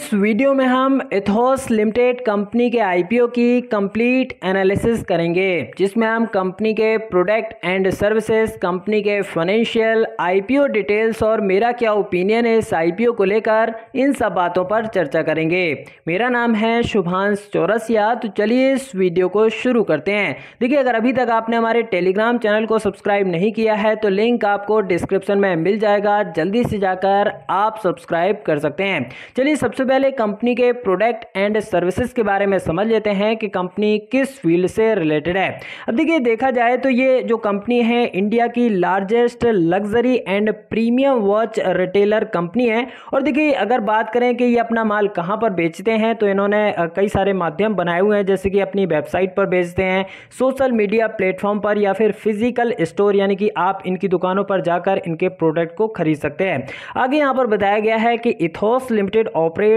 इस वीडियो में हम इथोस लिमिटेड कंपनी के आईपीओ की कंप्लीट एनालिसिस करेंगे, जिसमें हम कंपनी के प्रोडक्ट एंड सर्विसेज़, कंपनी के फाइनेंशियल आईपीओ डिटेल्स और मेरा क्या ओपिनियन है इस आईपीओ को लेकर इन सब बातों पर चर्चा करेंगे। मेरा नाम है शुभांश चौरसिया तो चलिए इस वीडियो को शुरू करते हैं। देखिए, अगर अभी तक आपने हमारे टेलीग्राम चैनल को सब्सक्राइब नहीं किया है तो लिंक आपको डिस्क्रिप्शन में मिल जाएगा, जल्दी से जाकर आप सब्सक्राइब कर सकते हैं। चलिए, सबसे पहले कंपनी के प्रोडक्ट एंड सर्विसेज़ के बारे में समझ लेते हैं कि कंपनी किस फ़ील्ड से रिलेटेड है। अब देखिए, देखा जाए तो ये जो कंपनी है, इंडिया की largest luxury and premium watch retailer company है। और देखिए, अगर बात करें कि ये अपना माल कहाँ पर बेचते हैं तो इन्होंने कई सारे माध्यम बनाए हुए हैं, जैसे कि अपनी वेबसाइट पर बेचते हैं सोशल मीडिया प्लेटफॉर्म पर, या फिर फ़िज़िकल स्टोर यानी कि आप इनकी दुकानों पर जाकर इनके प्रोडक्ट को खरीद सकते हैं। आगे यहाँ पर बताया गया है कि Ethos limited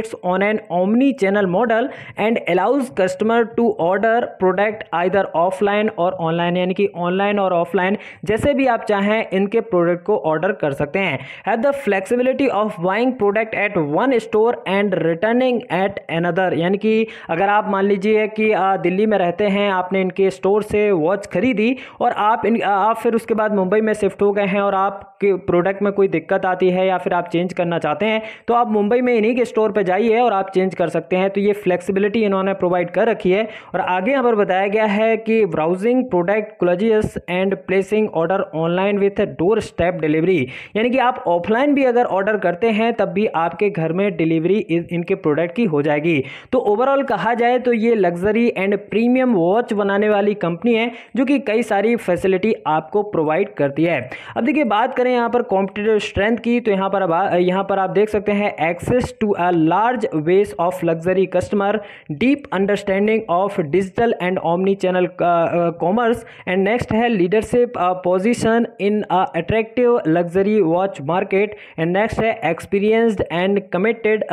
operates on an omni-channel model and allows customer to order product either offline और online, यानी कि online और offline, जैसे भी आप चाहें, इनके प्रोडक्ट को ऑर्डर कर सकते हैं। Have the flexibility of buying product at one store and returning at another यानी कि अगर आप मान लीजिए कि दिल्ली में रहते हैं, आपने इनके स्टोर से वॉच खरीदी और आप इन आप फिर उसके बाद मुंबई में शिफ्ट हो गए हैं और आपके प्रोडक्ट में कोई दिक्कत आती है या फिर आप चेंज करना चाहते हैं तो आप मुंबई में इन्हीं के स्टोर पर जाइए और आप चेंज कर सकते हैं। तो ये फ्लेक्सिबिलिटी इन्होंने प्रोवाइड कर रखी है। और आगे यहाँ पर बताया गया है कि browsing product closures and placing order online with doorstep delivery यानी कि आप ऑफलाइन भी अगर ऑर्डर करते हैं, तब भी आपके घर में डिलीवरी इनके प्रोडक्ट की हो जाएगी। तो ओवरऑल कहा जाए तो ये लग्जरी एंड प्रीमियम वॉच बनाने वाली कंपनी है, जो कि कई सारी फैसिलिटी आपको प्रोवाइड करती है। अब देखिए, बात करें यहाँ पर कॉम्पिटेटिव स्ट्रेंथ की तो यहाँ पर यहाँ पर आप देख सकते हैं access to a large base of luxury customer deep understanding of digital and omnichannel commerce and next है leadership position in attractive luxury watch market and next है experienced and committed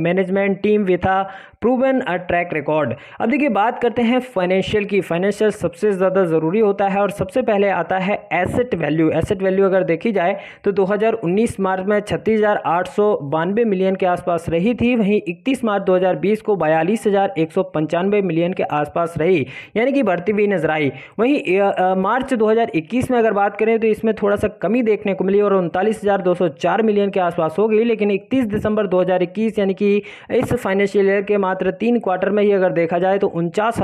management team with a proven a track record अब देखिए, बात करते हैं financial की। Financial सबसे ज़्यादा ज़रूरी होता है और सबसे पहले आता है एसेट वैल्यू एसेट वैल्यू अगर देखी जाए तो 2019 मार्च में छत्तीस मिलियन के आसपास रही थी। वहीं 31 मार्च 2020 को बयालीस मिलियन के आसपास रही, यानी कि बढ़ती हुई नज़र आई। वहीं मार्च 2021 में अगर बात करें तो इसमें थोड़ा सा कमी देखने को मिली और उनतालीस मिलियन के आसपास हो गई लेकिन 31 दिसंबर 2021 यानी कि इस फाइनेंशियल ईयर के मात्र तीन क्वार्टर में ही अगर देखा जाए तो उनचास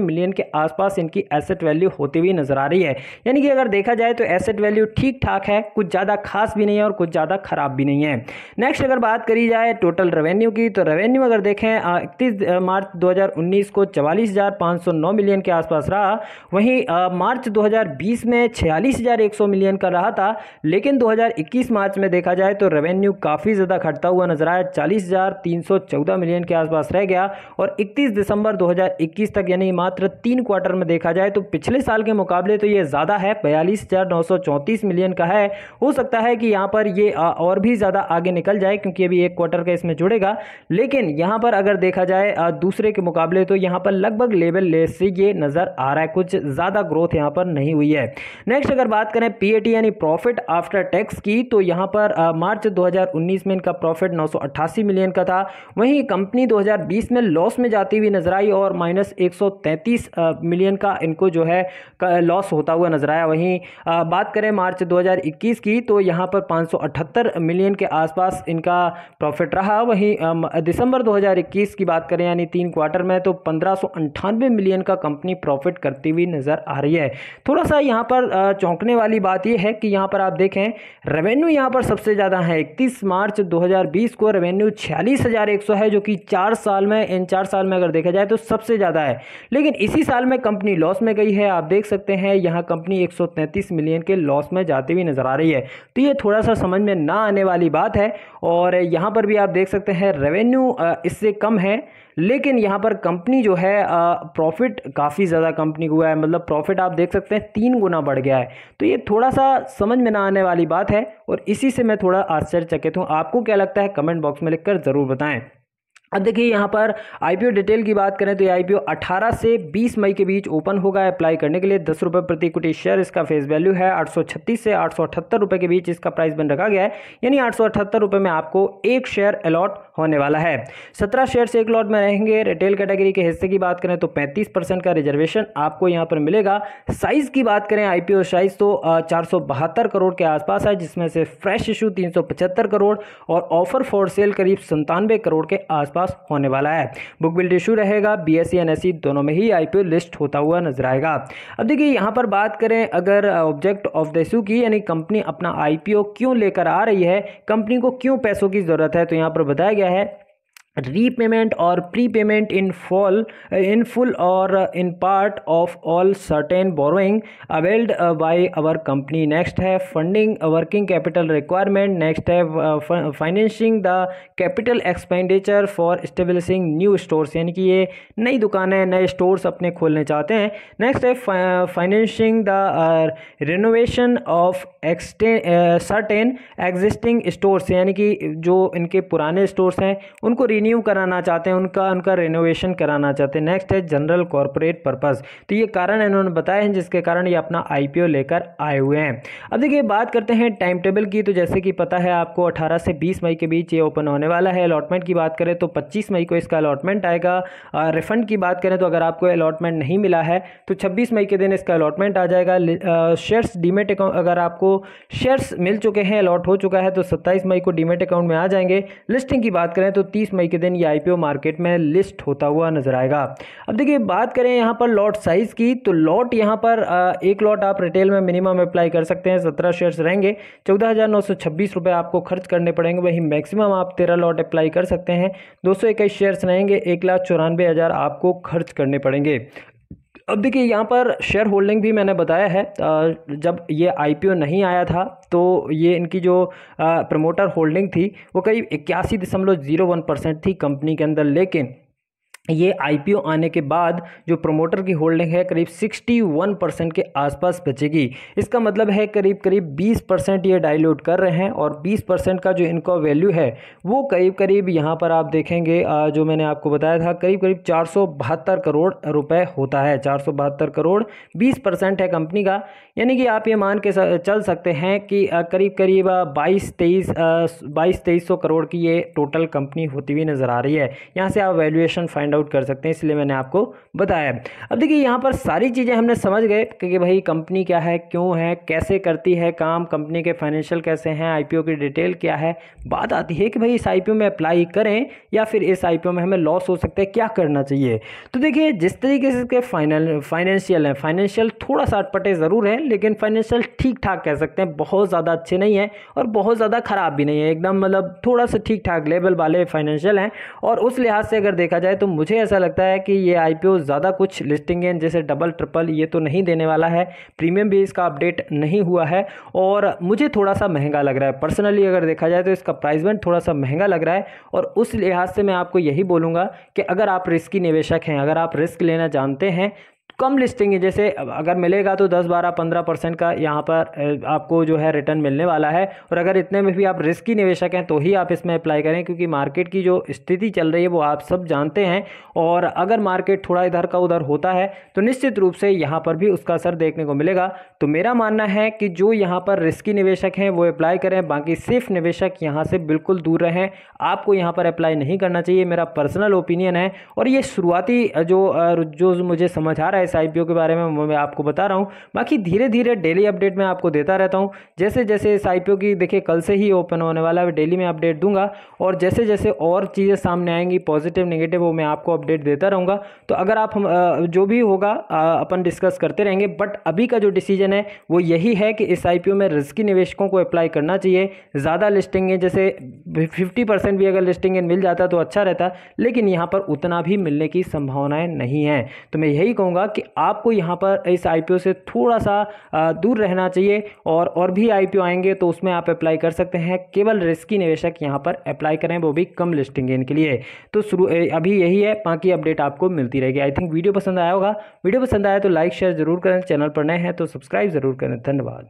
मिलियन के आसपास इनकी एसेट वैल्यू होती हुई नज़र आ रही है। यानी कि अगर देखा जाए तो एसेट वैल्यू ठीक ठाक है, कुछ ज़्यादा खास भी नहीं है और कुछ ज़्यादा खराब भी नहीं है। नेक्स्ट अगर बात करी जाए टोटल रेवेन्यू की तो रेवेन्यू अगर देखें इकतीस मार्च 2019 को चवालीस मिलियन के आसपास रहा। वहीं मार्च 2020 में छियालीस मिलियन का रहा था, लेकिन 2021 मार्च में देखा जाए तो रेवेन्यू काफ़ी ज़्यादा घटता हुआ नज़र आया, चालीस मिलियन के आसपास रह गया और 31 दिसंबर 2021 तक यानी मात्र तीन क्वार्टर में देखा जाए तो पिछले साल के मुकाबले तो ये ज़्यादा है, बयालीस मिलियन का है। हो सकता है कि यहाँ पर ये और भी ज़्यादा आगे निकल जाए क्योंकि अभी एक क्वार्टर का इसमें जुड़ेगा। लेकिन यहाँ पर अगर देखा जाए दूसरे के मुकाबले तो यहाँ पर लगभग लेवल लेस से ये नज़र आ रहा है। कुछ ज़्यादा ग्रोथ यहाँ पर नहीं हुई है। नेक्स्ट अगर बात करें पीएटी यानी प्रॉफिट आफ्टर टैक्स की तो यहाँ पर मार्च 2019 में इनका प्रॉफिट नौ सौ अट्ठासी मिलियन का था। वहीं कंपनी 2020 में लॉस में जाती हुई नज़र आई और माइनस एक सौ तैंतीस मिलियन का इनको जो है लॉस होता हुआ नज़र आया। वहीं बात करें मार्च 2021 की तो यहाँ पर 578 मिलियन के आसपास इनका प्रॉफिट रहा। वहीं दिसंबर 2021 की बात करें, यानी तीन क्वार्टर में तो पंद्रह मिलियन का कंपनी प्रॉफिट करती हुई नज़र आ रही है। थोड़ा सा यहाँ पर चौंकने वाली बात यह है कि यहाँ पर आप देखें रेवेन्यू यहाँ पर सबसे ज़्यादा है। इकतीस मार्च 2020 को रेवेन्यू छियालीस है, जो कि चार साल में, इन चार साल में अगर देखा जाए तो सबसे ज़्यादा है। लेकिन इसी साल में कंपनी लॉस में गई है। आप देख सकते हैं, यहाँ कंपनी एक मिलियन के लॉस में जाती हुई नज़र आ रही है। तो ये थोड़ा सा समझ में ना आने वाली बात है। और यहाँ पर भी आप देख सकते हैं रेवेन्यू इससे कम है। लेकिन यहाँ पर कंपनी जो है प्रॉफिट काफ़ी ज़्यादा कंपनी हुआ है। मतलब प्रॉफिट आप देख सकते हैं, तीन गुना बढ़ गया है। तो ये थोड़ा सा समझ में ना आने वाली बात है। और इसी से मैं थोड़ा आश्चर्यचकित हूँ। आपको क्या लगता है? कमेंट बॉक्स में लिखकर ज़रूर बताएँ। अब देखिए, यहाँ पर आईपीओ डिटेल की बात करें तो ये आईपीओ 18 से 20 मई के बीच ओपन होगा अप्लाई करने के लिए। दस रुपये प्रति इक्विटी शेयर इसका फेस वैल्यू है। 836 से आठ रुपये के बीच इसका प्राइस बन रखा गया है। यानी आठ रुपये में आपको एक शेयर अलॉट होने वाला है। सत्रह शेयर से एक लॉट में रहेंगे। रिटेल कैटेगरी के हिस्से की बात करें तो पैंतीस का रिजर्वेशन आपको यहाँ पर मिलेगा। साइज़ की बात करें आईपीओ साइज़ तो चार सौ बहत्तर करोड़ के आसपास है, जिसमें से फ्रेश इशू तीन सौ पचहत्तर करोड़ और ऑफ़र फॉर सेल करीब संतानवे करोड़ के आसपास पास होने वाला है। बुक बिल्ड इशू रहेगा बी एस सी दोनों में ही आईपीओ लिस्ट होता हुआ नज़र आएगा। अब देखिए, यहाँ पर बात करें, अगर ऑब्जेक्ट ऑफ़ द इशू की, यानी कंपनी अपना आईपीओ क्यों लेकर आ रही है कंपनी को क्यों पैसों की ज़रूरत है तो यहाँ पर बताया गया है रीपेमेंट और prepayment in full in full और in part of all certain borrowing availed by our company next है funding working capital requirement next है financing the capital expenditure for establishing new stores यानी कि ये नई दुकानें नए स्टोर्स अपने खोलने चाहते हैं। नेक्स्ट है फाइनेंशिंग द रिनोवेशन ऑफ़ एक्सटे सर्टेन एग्जिस्टिंग स्टोर्स यानी कि जो इनके पुराने स्टोर्स हैं, उनको रीन कराना चाहते हैं, उनका उनका रेनोवेशन कराना चाहते हैं। नेक्स्ट है जनरल कॉरपोरेट पर्पज़ तो ये कारण इन्होंने बताए हैं, जिसके कारण ये अपना आईपीओ लेकर आए हुए हैं। अब देखिए, बात करते हैं टाइम टेबल की। तो जैसे कि पता है आपको, अठारह से बीस मई के बीच ये ओपन होने वाला है। अलॉटमेंट की बात करें तो पच्चीस मई को इसका अलॉटमेंट आएगा। रिफंड की बात करें तो अगर आपको अलॉटमेंट नहीं मिला है तो छब्बीस मई के दिन इसका अलॉटमेंट आ जाएगा। शेयर्स डीमेट अकाउंट अगर आपको शेयर्स मिल चुके हैं अलॉट हो चुका है तो सत्ताईस मई को डीमेट अकाउंट में आ जाएँगे। लिस्टिंग की बात करें तो तीस मई दिन ये आईपीओ मार्केट में लिस्ट होता हुआ नज़र आएगा। अब देखिए, बात करें यहाँ पर लॉट साइज़ की तो लॉट यहाँ पर एक लॉट आप रिटेल में मिनिमम अप्लाई कर सकते हैं, सत्रह शेयर्स रहेंगे। चौदह हज़ार आपको खर्च करने पड़ेंगे, वही मैक्सिमम आप तेरह लॉट अप्लाई कर सकते हैं। दो सौ इक्कीस शेयर्स रहेंगे, एक लाख चौरानवे हज़ार आपको खर्च करने पड़ेंगे। अब देखिए, यहाँ पर शेयर होल्डिंग भी मैंने बताया है। जब ये आईपीओ नहीं आया था तो ये इनकी जो प्रमोटर होल्डिंग थी, वो करीब इक्यासी दशमलव ज़ीरो वन परसेंट थी कंपनी के अंदर। लेकिन ये आईपीओ आने के बाद जो प्रोमोटर की होल्डिंग है, करीब 61 परसेंट के आसपास बचेगी। इसका मतलब है करीब करीब 20 परसेंट ये डाइल्यूट कर रहे हैं और 20 परसेंट का जो इनका वैल्यू है, वो करीब करीब यहाँ पर आप देखेंगे जो मैंने आपको बताया था, करीब करीब चार सौ बहत्तर करोड़ रुपए होता है, चार सौ बहत्तर करोड़ बीस है कंपनी का। यानी कि आप ये मान के चल सकते हैं कि करीब करीब बाईस तेईस बाईस तेईस करोड़ की ये टोटल कंपनी होती हुई नज़र आ रही है। यहाँ से आप वैल्यूएशन फाइंड आउट कर सकते हैं, इसलिए मैंने आपको बताया। अब देखिए, यहाँ पर सारी चीज़ें हमने समझ गए कि भाई कंपनी क्या है, क्यों है, कैसे करती है काम कंपनी के फाइनेंशियल कैसे हैं आईपीओ की डिटेल क्या है। बात आती है कि भाई इस आईपीओ में अप्लाई करें या फिर इस आईपीओ में हमें लॉस हो सकता है, क्या करना चाहिए? तो देखिए, जिस तरीके से इसके फाइनल फाइनेंशियल हैं फाइनेंशियल थोड़ा सा अटपटे ज़रूर हैं, लेकिन फाइनेंशियल ठीक ठाक कह सकते हैं, बहुत ज़्यादा अच्छे नहीं है और बहुत ज़्यादा ख़राब भी नहीं है। एकदम मतलब थोड़ा सा ठीक ठाक लेवल वाले फाइनेंशियल हैं और उस लिहाज से अगर देखा जाए तो मुझे ऐसा लगता है कि ये आईपीओ ज़्यादा कुछ लिस्टिंग है, जैसे डबल ट्रिपल ये तो नहीं देने वाला है। प्रीमियम भी इसका अपडेट नहीं हुआ है और मुझे थोड़ा सा महँगा लग रहा है। पर्सनली अगर देखा जाए तो इसका प्राइस बैंड थोड़ा सा महँगा लग रहा है और उस लिहाज से मैं आपको यही बोलूँगा कि अगर आप रिस्की निवेशक हैं, अगर आप रिस्क लेना जानते हैं कम लिस्टिंग है, जैसे अगर मिलेगा तो 10 12 15 परसेंट का यहाँ पर आपको जो है रिटर्न मिलने वाला है। और अगर इतने में भी आप रिस्की निवेशक हैं तो ही आप इसमें अप्लाई करें, क्योंकि मार्केट की जो स्थिति चल रही है, वो आप सब जानते हैं। और अगर मार्केट थोड़ा इधर का उधर होता है तो निश्चित रूप से यहाँ पर भी उसका असर देखने को मिलेगा। तो मेरा मानना है कि जो यहाँ पर रिस्की निवेशक हैं, वो अप्लाई करें। बाकी सेफ़ निवेशक यहाँ से बिल्कुल दूर रहें। आपको यहाँ पर अप्लाई नहीं करना चाहिए, मेरा पर्सनल ओपिनियन है। और ये शुरुआती जो जो मुझे समझ आ रहा है इस आई के बारे में मैं आपको बता रहा हूँ। बाकी धीरे धीरे डेली अपडेट मैं आपको देता रहता हूँ। जैसे जैसे इस आई की देखिए, कल से ही ओपन होने वाला है डेली में अपडेट दूँगा और जैसे जैसे और चीज़ें सामने आएँगी पॉजिटिव नेगेटिव वो मैं आपको अपडेट देता रहूँगा। तो अगर आप जो भी होगा अपन डिस्कस करते रहेंगे बट अभी का जो डिसीज़न है, वो यही है कि इस आई में रिस्की निवेशकों को अप्लाई करना चाहिए। ज़्यादा लिस्टिंग है, जैसे फिफ्टी परसेंट भी अगर लिस्टिंग मिल जाता तो अच्छा रहता, लेकिन यहाँ पर उतना भी मिलने की संभावनाएँ नहीं है। तो मैं यही कहूँगा कि आपको यहाँ पर इस आईपीओ से थोड़ा सा दूर रहना चाहिए और और भी आईपीओ आएँगे तो उसमें आप अप्लाई कर सकते हैं। केवल रिस्की निवेशक यहाँ पर अप्लाई करें, वो भी कम लिस्टिंग है इनके लिए। तो शुरू अभी यही है, बाकी अपडेट आपको मिलती रहेगी। आई थिंक वीडियो पसंद आया होगा। वीडियो पसंद आया तो लाइक शेयर ज़रूर करें। चैनल पर नए हैं तो सब्सक्राइब ज़रूर करें। धन्यवाद।